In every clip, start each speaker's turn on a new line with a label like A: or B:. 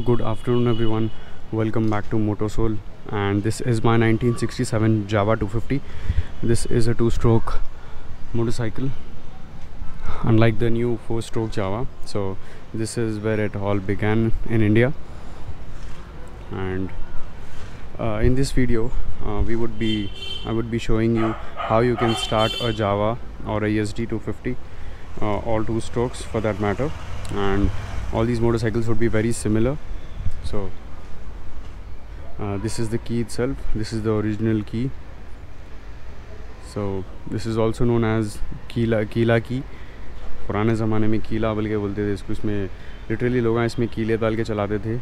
A: good afternoon everyone. Welcome back to Motosoul and this is my 1967 Jawa 250 this is a two-stroke motorcycle unlike the new four-stroke Jawa. So this is where it all began in india. And uh, in this video uh, we would be i would be showing you how you can start a Jawa or a Yezdi 250 uh, all two strokes for that matter. And all these motorcycles would be very similar so uh, this is the key itself this is the original key so this is also known as कीला कीला की पुराने ज़माने में कीला बोल के बोलते थे इसको इसमें लिटरली लोग इसमें कीले डाल के चलाते थे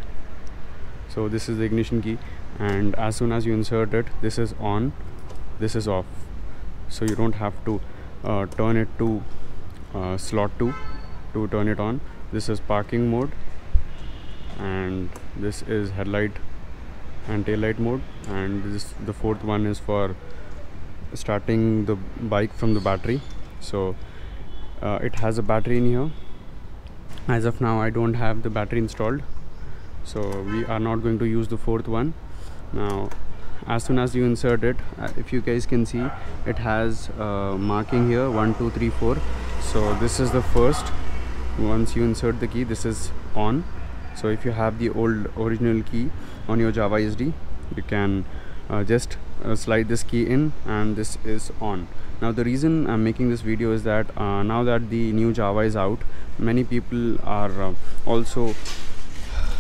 A: so this is the ignition key and as soon as you insert it this is on this is off so you don't have to uh, turn it to uh, slot 2 to turn it on this is parking mode. And this is headlight and tail light mode. And this the fourth one is for starting the bike from the battery. So uh, it has a battery in here. As of now I don't have the battery installed. So we are not going to use the fourth one. Now as soon as you insert it uh, if you guys can see it has uh, marking here one two three four. So this is the first once you insert the key this is on. So if you have the old original key on your Jawa Yezdi you can uh, just uh, slide this key in and this is on. Now the reason i'm making this video is that uh, now that the new Jawa is out many people are uh, also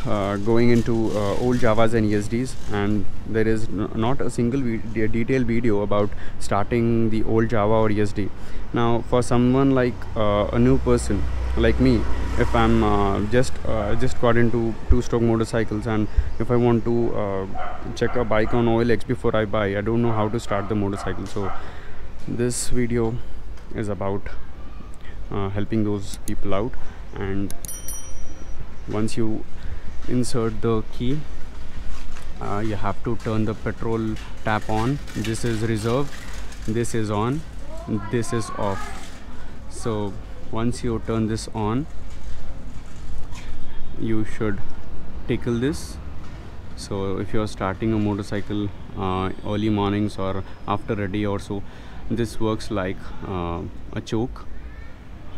A: uh, going into uh, old Jawas and Yezdis and there is not a single detailed video about starting the old Jawa or Yezdi now for someone like a new person like me if i'm uh, just uh, just got into two stroke motorcycles and if i want to uh, check a bike on olx before i buy i don't know how to start the motorcycle. So this video is about helping those people out and once you insert the key uh, you have to turn the petrol tap on. This is reserve this is on. This is off. So once you turn this on you should tickle this. So if you are starting a motorcycle uh, early mornings or after a day or so this works like uh, a choke.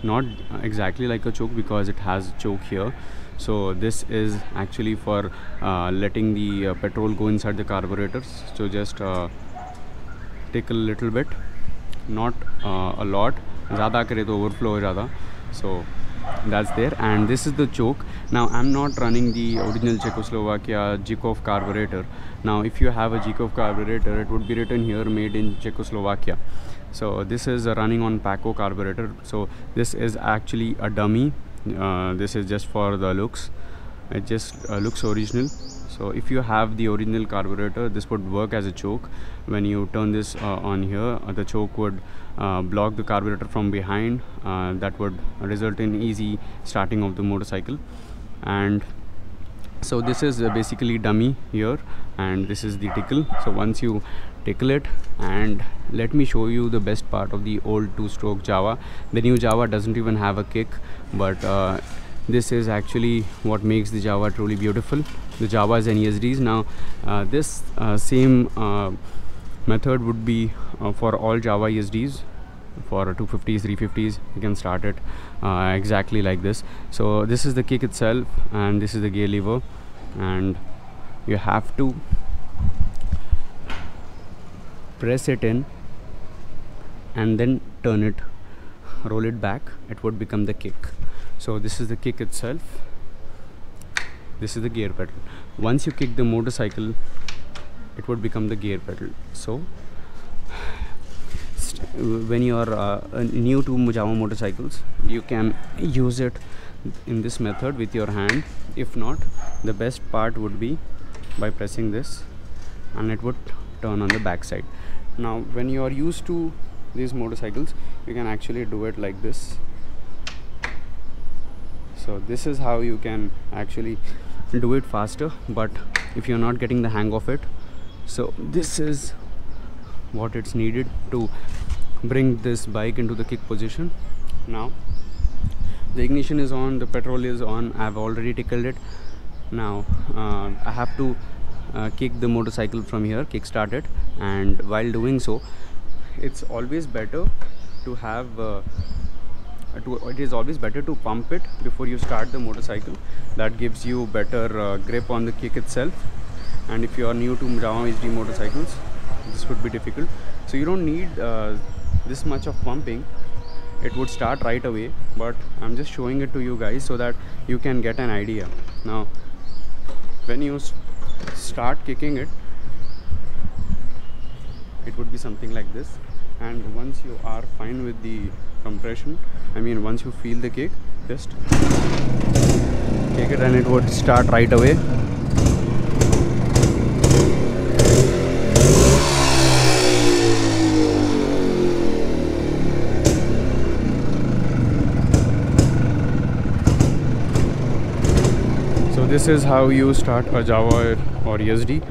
A: Not exactly like a choke because it has a choke here. So this is actually for uh, letting the uh, petrol go inside the carburetors. So just uh, take a little bit. Not uh, a lot ज़्यादा करे तो overflow हो जाता। So that's there and this is the choke now I am not running the original Czechoslovakia Jikov carburettor now if you have a Jikov carburettor it would be written here made in Czechoslovakia so this is running on Paco carburettor so this is actually a dummy this is just for the looks it just uh, looks original. So if you have the original carburetor this would work as a choke. When you turn this uh, on here uh, the choke would uh, block the carburetor from behind uh, that would result in easy starting of the motorcycle. And so this is basically dummy here and this is the tickle. So once you tickle it and let me show you the best part of the old two-stroke Jawa. The new Jawa doesn't even have a kick but uh, this is actually what makes the Jawa truly beautiful. The Jawas and Yezdis now uh, this uh, same uh, method would be uh, for all Jawa Yezdis for 250s 350s you can start it uh, exactly like this. So this is the kick itself and this is the gear lever. And you have to press it in and then turn it roll it back. It would become the kick so this is the kick itself. This is the gear pedal. Once you kick the motorcycle it would become the gear pedal. So when you are uh, new to Jawa motorcycles you can use it in this method with your hand. If not the best part would be by pressing this and it would turn on the back side. Now when you are used to these motorcycles you can actually do it like this so this is how you can actually do it faster but if you're not getting the hang of it so this is what it's needed to bring this bike into the kick position. Now the ignition is on the petrol is on i've already tickled it. Now uh, I have to uh, kick the motorcycle from here kick start it and while doing so it's always better to have uh, to, it is always better to pump it before you start the motorcycle. That gives you better uh, grip on the kick itself. And if you are new to Jawa Yezdi motorcycles this would be difficult. So you don't need uh, this much of pumping. It would start right away but I'm just showing it to you guys so that you can get an idea. Now when you start kicking it it would be something like this and once you are fine with the compression I mean once you feel the kick just kick it and it would start right away. So this is how you start a Jawa or Yezdi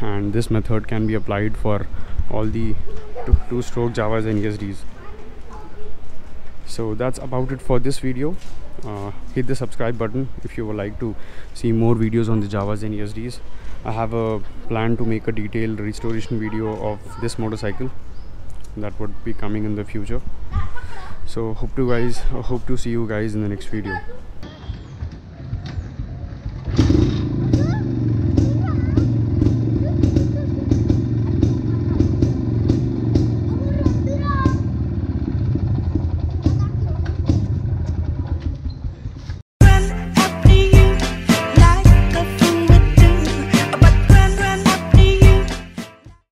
A: and this method can be applied for all the two-stroke Jawas and Yezdis so that's about it for this video. Uh, hit the subscribe button if you would like to see more videos on the Jawas and Yezdis I have a plan to make a detailed restoration video of this motorcycle that would be coming in the future. So hope to guys hope to see you guys in the next video